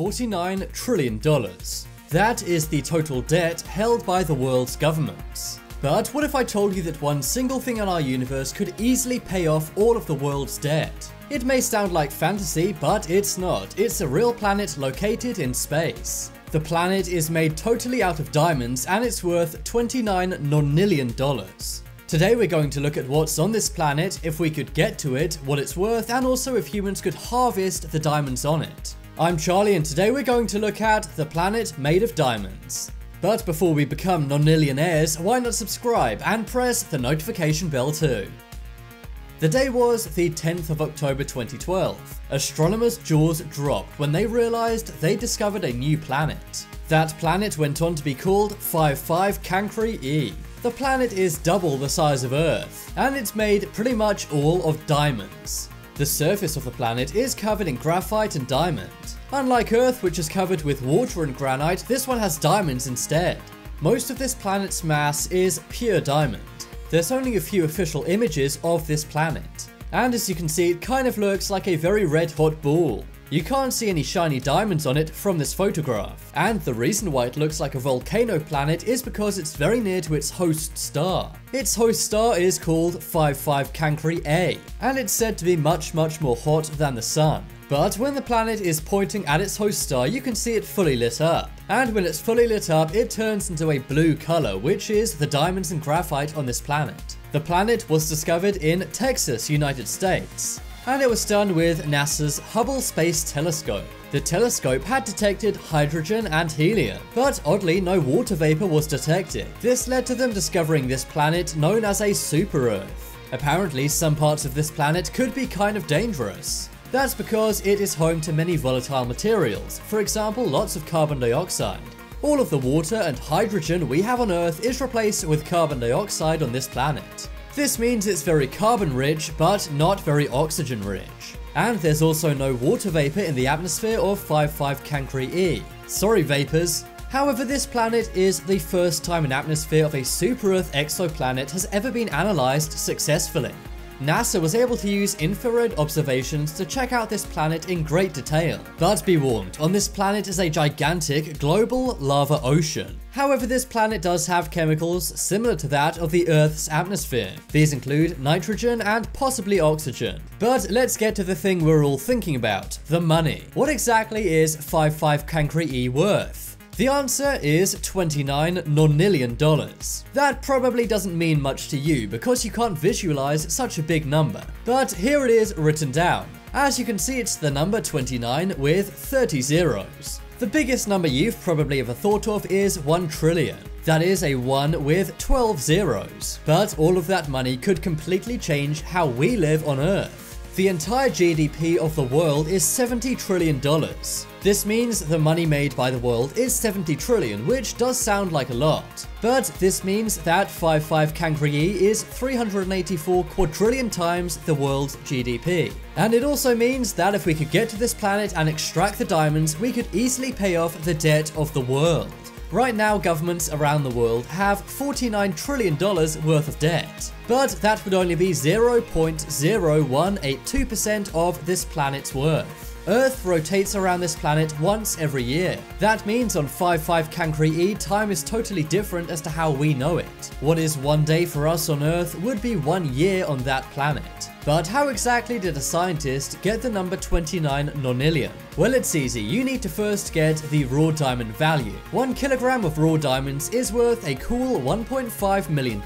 $49 trillion. That is the total debt held by the world's governments. But what if I told you that one single thing in our universe could easily pay off all of the world's debt? It may sound like fantasy, but it's not. It's a real planet located in space. The planet is made totally out of diamonds and it's worth $29 nonillion dollars. Today we're going to look at what's on this planet, if we could get to it, what it's worth, and also if humans could harvest the diamonds on it. I'm Charlie and today we're going to look at the planet made of diamonds. But before we become nonillionaires, why not subscribe and press the notification bell too? The day was the 10th of October 2012. Astronomers' jaws dropped when they realized they discovered a new planet. That planet went on to be called 55 Cancri E. The planet is double the size of Earth, and it's made pretty much all of diamonds. The surface of the planet is covered in graphite and diamond. Unlike Earth, which is covered with water and granite, this one has diamonds instead. Most of this planet's mass is pure diamond. There's only a few official images of this planet. And as you can see, it kind of looks like a very red hot ball. You can't see any shiny diamonds on it from this photograph, and the reason why it looks like a volcano planet is because it's very near to its host star. Its host star is called 55 Cancri A, and it's said to be much much more hot than the sun. But when the planet is pointing at its host star, you can see it fully lit up. And when it's fully lit up, it turns into a blue color, which is the diamonds and graphite on this planet. The planet was discovered in Texas, United States and it was done with NASA's Hubble Space Telescope. The telescope had detected hydrogen and helium, but oddly no water vapor was detected. This led to them discovering this planet known as a super-Earth. Apparently some parts of this planet could be kind of dangerous. That's because it is home to many volatile materials, for example lots of carbon dioxide. All of the water and hydrogen we have on Earth is replaced with carbon dioxide on this planet. This means it's very carbon rich, but not very oxygen rich. And there's also no water vapor in the atmosphere of 55 Cancri E. Sorry vapors. However, this planet is the first time an atmosphere of a super-Earth exoplanet has ever been analysed successfully. NASA was able to use infrared observations to check out this planet in great detail. But be warned, on this planet is a gigantic global lava ocean. However, this planet does have chemicals similar to that of the Earth's atmosphere. These include nitrogen and possibly oxygen. But let's get to the thing we're all thinking about, the money. What exactly is 55 Cancri E worth? The answer is 29 nonillion dollars. That probably doesn't mean much to you because you can't visualize such a big number. But here it is written down. As you can see it's the number 29 with 30 zeros. The biggest number you've probably ever thought of is 1 trillion. That is a 1 with 12 zeros. But all of that money could completely change how we live on Earth. The entire GDP of the world is $70 trillion. This means the money made by the world is 70 trillion, which does sound like a lot. But this means that 55 Cancri is 384 quadrillion times the world's GDP. And it also means that if we could get to this planet and extract the diamonds, we could easily pay off the debt of the world. Right now, governments around the world have $49 trillion worth of debt. But that would only be 0.0182% of this planet's worth. Earth rotates around this planet once every year. That means on 55 Cancri E, time is totally different as to how we know it. What is one day for us on Earth would be one year on that planet. But how exactly did a scientist get the number 29 nonillion? Well, it's easy. You need to first get the raw diamond value. One kilogram of raw diamonds is worth a cool $1.5 million.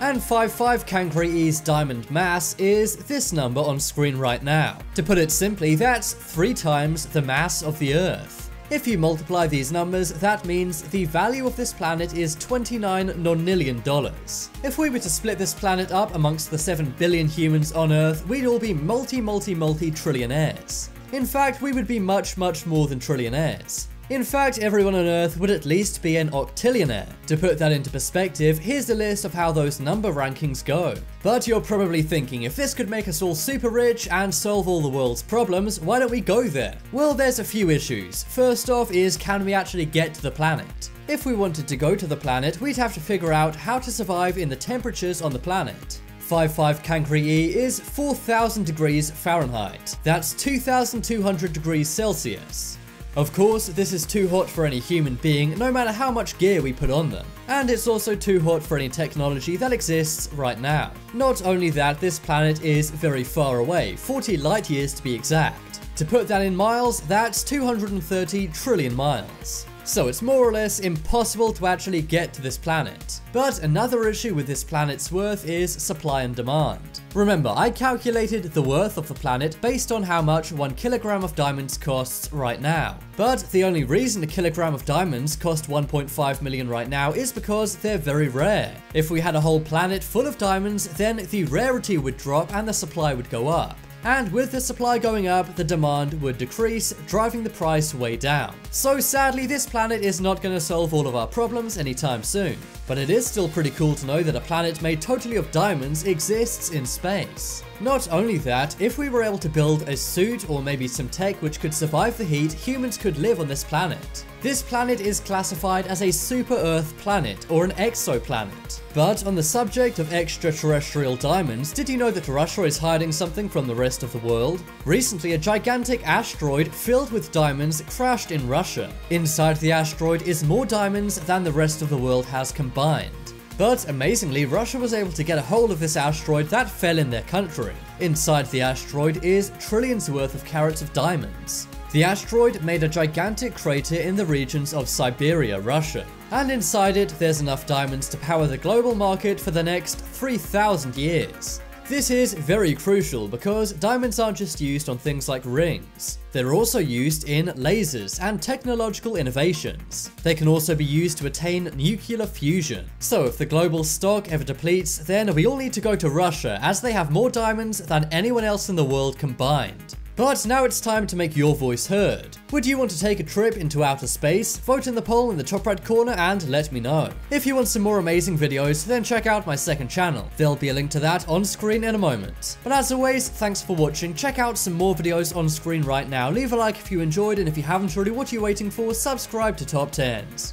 And 55 Cancri E's diamond mass is this number on screen right now. To put it simply, that's three times the mass of the Earth. If you multiply these numbers, that means the value of this planet is 29 nonillion dollars. If we were to split this planet up amongst the 7 billion humans on Earth, we'd all be multi multi multi trillionaires. In fact, we would be much much more than trillionaires. In fact, everyone on Earth would at least be an octillionaire. To put that into perspective, here's a list of how those number rankings go. But you're probably thinking, if this could make us all super rich and solve all the world's problems, why don't we go there? Well, there's a few issues. First off is, can we actually get to the planet? If we wanted to go to the planet, we'd have to figure out how to survive in the temperatures on the planet. 55 Cancri E is 4000 degrees Fahrenheit. That's 2200 degrees Celsius. Of course, this is too hot for any human being, no matter how much gear we put on them. And it's also too hot for any technology that exists right now. Not only that, this planet is very far away, 40 light years to be exact. To put that in miles, that's 230 trillion miles. So it's more or less impossible to actually get to this planet. But another issue with this planet's worth is supply and demand. Remember, I calculated the worth of the planet based on how much one kilogram of diamonds costs right now. But the only reason a kilogram of diamonds cost 1.5 million right now is because they're very rare. If we had a whole planet full of diamonds, then the rarity would drop and the supply would go up and with the supply going up, the demand would decrease, driving the price way down. So sadly, this planet is not going to solve all of our problems anytime soon. But it is still pretty cool to know that a planet made totally of diamonds exists in space. Not only that, if we were able to build a suit or maybe some tech which could survive the heat, humans could live on this planet. This planet is classified as a super Earth planet or an exoplanet. But on the subject of extraterrestrial diamonds, did you know that Russia is hiding something from the rest of the world? Recently, a gigantic asteroid filled with diamonds crashed in Russia. Inside the asteroid is more diamonds than the rest of the world has combined. But amazingly, Russia was able to get a hold of this asteroid that fell in their country. Inside the asteroid is trillions worth of carats of diamonds. The asteroid made a gigantic crater in the regions of Siberia, Russia, and inside it there's enough diamonds to power the global market for the next 3000 years. This is very crucial because diamonds aren't just used on things like rings. They're also used in lasers and technological innovations. They can also be used to attain nuclear fusion. So if the global stock ever depletes, then we all need to go to Russia as they have more diamonds than anyone else in the world combined. But now it's time to make your voice heard. Would you want to take a trip into outer space? Vote in the poll in the top right corner and let me know. If you want some more amazing videos, then check out my second channel. There'll be a link to that on screen in a moment. But as always, thanks for watching. Check out some more videos on screen right now. Leave a like if you enjoyed and if you haven't already, what are you waiting for? Subscribe to Top 10s.